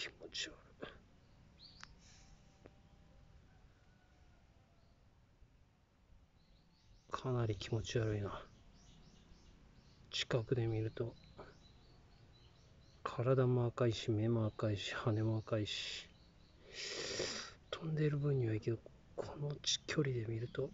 気持ち悪い。かなり気持ち悪いな。近くで見ると体も赤いし目も赤いし羽も赤いし。飛んでいる分にはいいけどこの距離で見ると